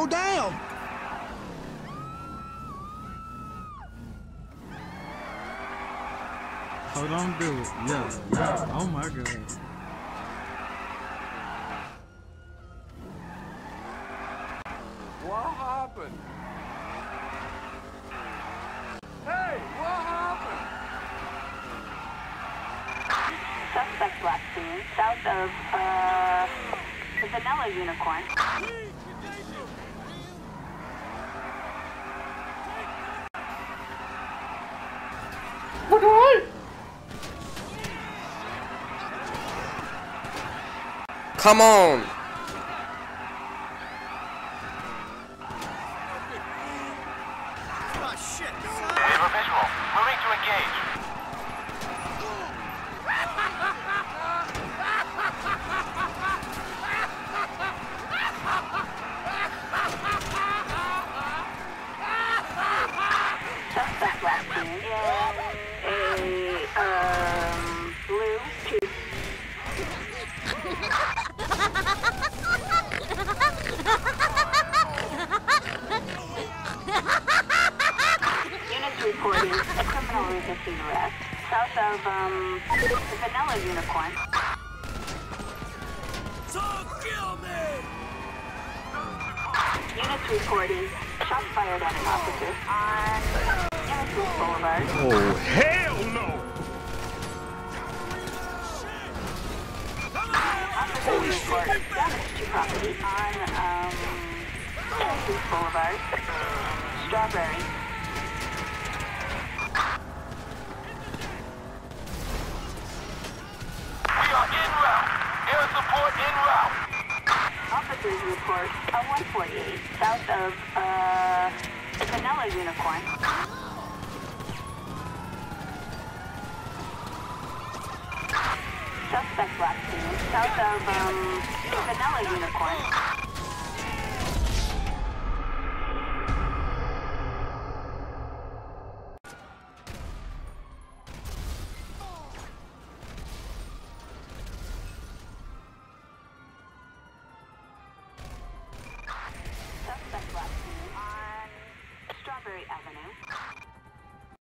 Oh, damn! Hold on, do it. Yeah, yeah. Oh my god. What happened? Hey, what happened? Suspect last seen south of, uh, the Vanilla Unicorn. Come on. We have a visual. Moving to engage. Criminal resisting south of, um, the Vanilla Unicorn. Units reporting shots fired at an officer on Innocence Boulevard. Oh, hell no! Officers report damage to property on, um, Innocence Boulevard. Strawberry. Report a 148 south of, uh, Vanilla Unicorn. Suspect last seen south of, um, Vanilla Unicorn. Avenue.